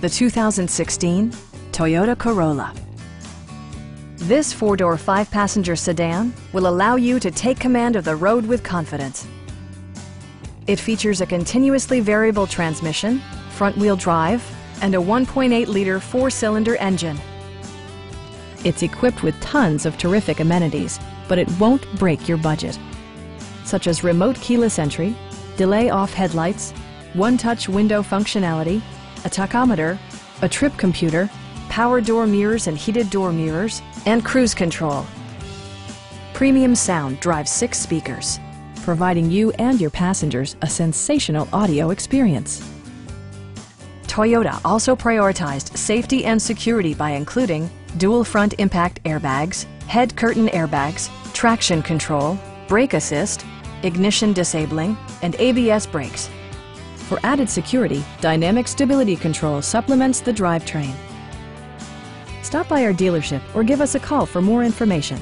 the 2016 Toyota Corolla. This four-door, five-passenger sedan will allow you to take command of the road with confidence. It features a continuously variable transmission, front-wheel drive, and a 1.8-liter four-cylinder engine. It's equipped with tons of terrific amenities, but it won't break your budget, such as remote keyless entry, delay off headlights, one-touch window functionality, a tachometer, a trip computer, power door mirrors and heated door mirrors, and cruise control. Premium sound drives six speakers, providing you and your passengers a sensational audio experience. Toyota also prioritized safety and security by including dual front impact airbags, head curtain airbags, traction control, brake assist, ignition disabling, and ABS brakes. For added security, Dynamic Stability Control supplements the drivetrain. Stop by our dealership or give us a call for more information.